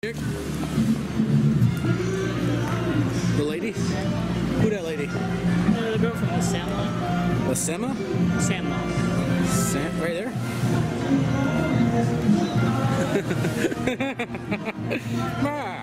The lady? Who that lady? Uh, the girl from the Sandlot. The Sema? Sandlot. Sam, right there? Ma!